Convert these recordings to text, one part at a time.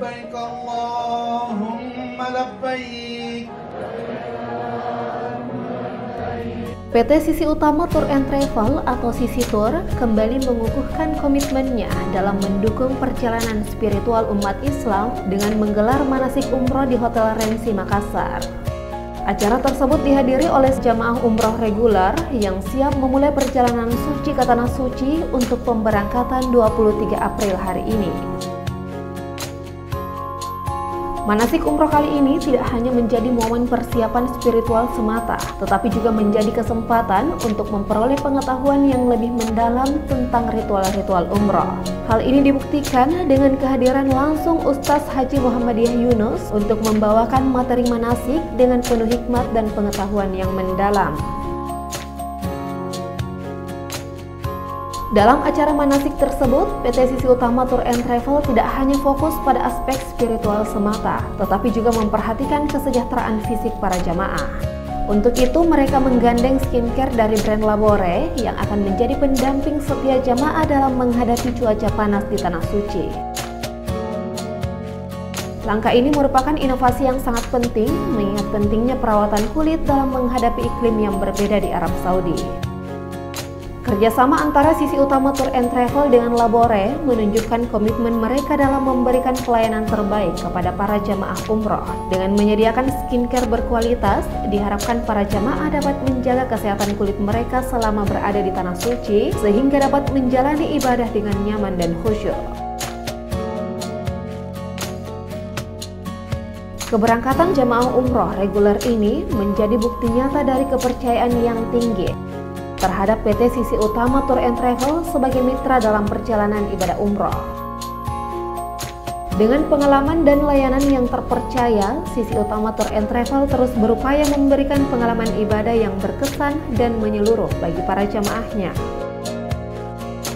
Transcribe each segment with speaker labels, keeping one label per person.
Speaker 1: لبيك اللهم لبيك
Speaker 2: PT Sisi Utama Tour and Travel atau Sisi Tour kembali mengukuhkan komitmennya dalam mendukung perjalanan spiritual umat Islam dengan menggelar manasik umroh di Hotel Rensi Makassar. Acara tersebut dihadiri oleh jamaah umroh reguler yang siap memulai perjalanan suci ke Tanah Suci untuk pemberangkatan 23 April hari ini. Manasik umroh kali ini tidak hanya menjadi momen persiapan spiritual semata, tetapi juga menjadi kesempatan untuk memperoleh pengetahuan yang lebih mendalam tentang ritual-ritual umroh. Hal ini dibuktikan dengan kehadiran langsung Ustaz Haji Muhammadiyah Yunus untuk membawakan materi manasik dengan penuh hikmat dan pengetahuan yang mendalam. Dalam acara manasik tersebut, PT Sisi Utama Tour and Travel tidak hanya fokus pada aspek spiritual semata, tetapi juga memperhatikan kesejahteraan fisik para jamaah. Untuk itu, mereka menggandeng skincare dari brand Labore yang akan menjadi pendamping setia jamaah dalam menghadapi cuaca panas di Tanah Suci. Langkah ini merupakan inovasi yang sangat penting, mengingat pentingnya perawatan kulit dalam menghadapi iklim yang berbeda di Arab Saudi. Kerjasama antara sisi utama Tour and Travel dengan Labore menunjukkan komitmen mereka dalam memberikan pelayanan terbaik kepada para jamaah umroh. Dengan menyediakan skincare berkualitas, diharapkan para jamaah dapat menjaga kesehatan kulit mereka selama berada di Tanah Suci, sehingga dapat menjalani ibadah dengan nyaman dan khusyuk. Keberangkatan jamaah umroh reguler ini menjadi bukti nyata dari kepercayaan yang tinggi terhadap PT Sisi Utama Tour and Travel sebagai mitra dalam perjalanan ibadah umroh. Dengan pengalaman dan layanan yang terpercaya, Sisi Utama Tour and Travel terus berupaya memberikan pengalaman ibadah yang berkesan dan menyeluruh bagi para jamaahnya.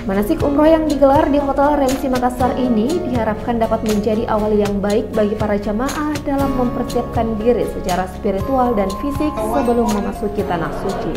Speaker 2: Manasik umroh yang digelar di Hotel Remsi Makassar ini diharapkan dapat menjadi awal yang baik bagi para jamaah dalam mempersiapkan diri secara spiritual dan fisik sebelum memasuki tanah suci.